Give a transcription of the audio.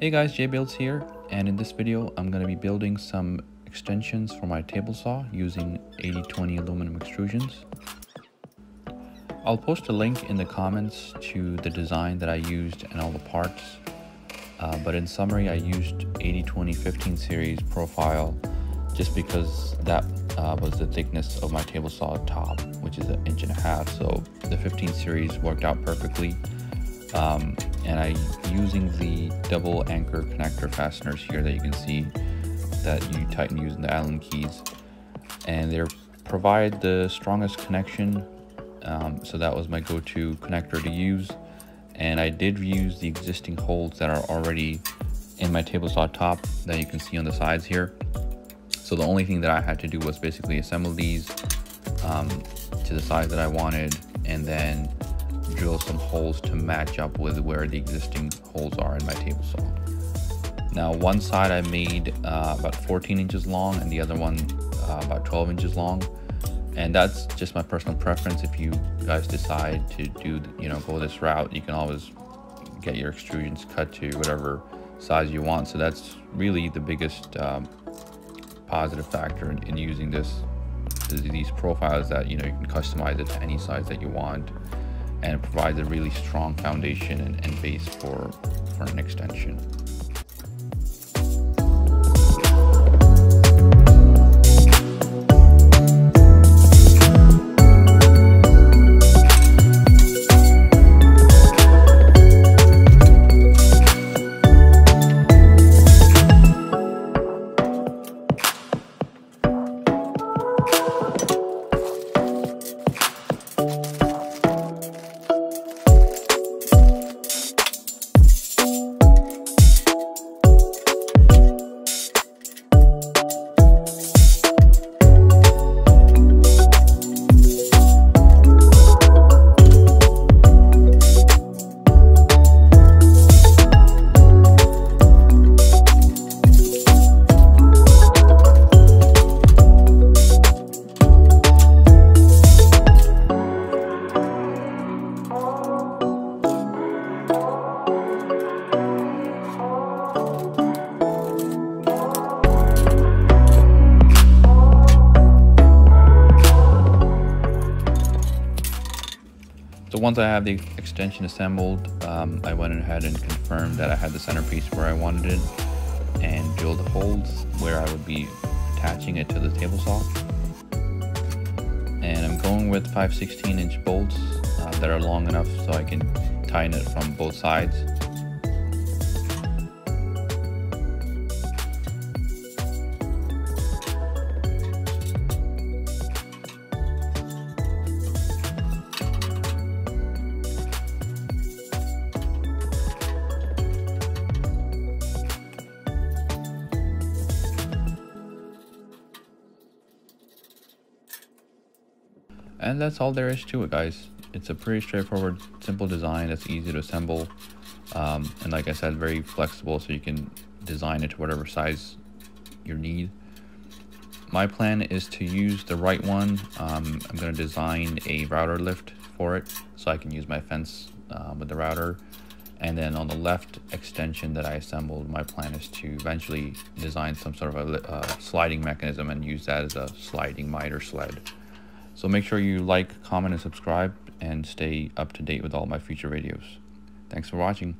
Hey guys, JBuilds here, and in this video I'm going to be building some extensions for my table saw using 8020 aluminum extrusions. I'll post a link in the comments to the design that I used and all the parts, uh, but in summary I used 8020 15 series profile just because that uh, was the thickness of my table saw top, which is an inch and a half, so the 15 series worked out perfectly. Um, and I using the double anchor connector fasteners here that you can see that you tighten using the Allen keys. And they provide the strongest connection um, so that was my go-to connector to use. And I did use the existing holes that are already in my table saw top that you can see on the sides here. So the only thing that I had to do was basically assemble these um, to the size that I wanted and then drill some holes to match up with where the existing holes are in my table saw. Now one side I made uh, about 14 inches long and the other one uh, about 12 inches long. And that's just my personal preference. If you guys decide to do, you know, go this route, you can always get your extrusions cut to whatever size you want. So that's really the biggest um, positive factor in, in using this these profiles that you know you can customize it to any size that you want and provides a really strong foundation and, and base for, for an extension. So once I have the extension assembled, um, I went ahead and confirmed that I had the centerpiece where I wanted it and drilled the holes where I would be attaching it to the table saw. And I'm going with 5 16 inch bolts uh, that are long enough so I can tighten it from both sides. And that's all there is to it, guys. It's a pretty straightforward, simple design that's easy to assemble. Um, and like I said, very flexible so you can design it to whatever size you need. My plan is to use the right one. Um, I'm going to design a router lift for it so I can use my fence uh, with the router. And then on the left extension that I assembled, my plan is to eventually design some sort of a uh, sliding mechanism and use that as a sliding miter sled. So make sure you like, comment, and subscribe, and stay up to date with all my future videos. Thanks for watching.